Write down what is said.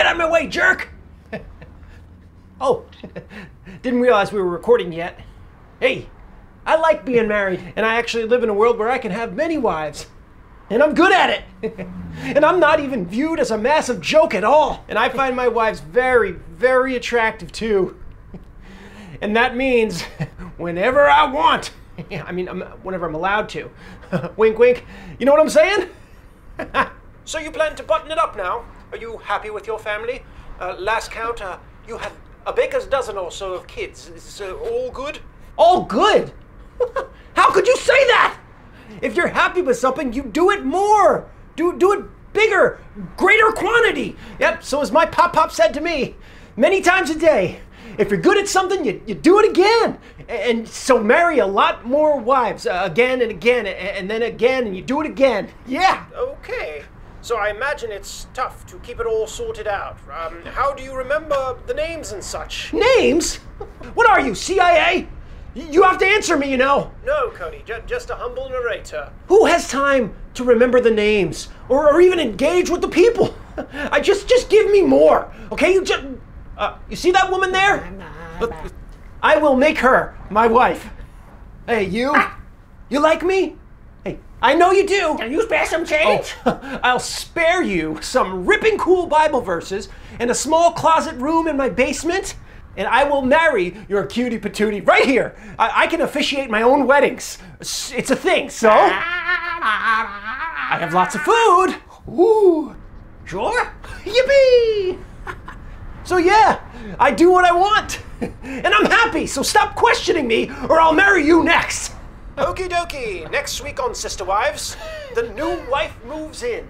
Get out of my way, jerk! oh, didn't realize we were recording yet. Hey, I like being married, and I actually live in a world where I can have many wives. And I'm good at it. and I'm not even viewed as a massive joke at all. And I find my wives very, very attractive too. and that means whenever I want. I mean, whenever I'm allowed to. wink, wink. You know what I'm saying? so you plan to button it up now? Are you happy with your family? Uh, last count, uh, you had a baker's dozen or so of kids. Is uh, all good? All good? How could you say that? If you're happy with something, you do it more. Do do it bigger, greater quantity. Yep, so as my pop pop said to me many times a day, if you're good at something, you, you do it again. And so marry a lot more wives uh, again and again and then again and you do it again. Yeah. Okay. So I imagine it's tough to keep it all sorted out. Um, how do you remember the names and such? Names? What are you, CIA? You have to answer me, you know. No, Kody, j- just a humble narrator. Who has time to remember the names or, or even engage with the people? I just just give me more, okay? You just uh, you see that woman there? I will make her my wife. Hey, you? You like me? I know you do. Can you spare some change? Oh, I'll spare you some ripping cool Bible verses and a small closet room in my basement and I will marry your cutie patootie right here. I, I, can officiate my own weddings. It's a thing, so. I have lots of food. Ooh. Sure? Yippee! so, yeah, I do what I want. And I'm happy, so stop questioning me or I'll marry you next. Okie dokie. Next week on Sister Wives, the new wife moves in.